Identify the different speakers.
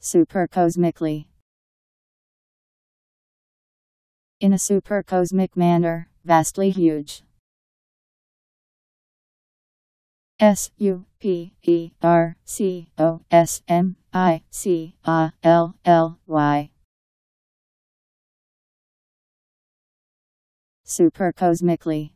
Speaker 1: Supercosmically. In a supercosmic manner, vastly huge. S U P E R C O S M I C A L L Y. Supercosmically.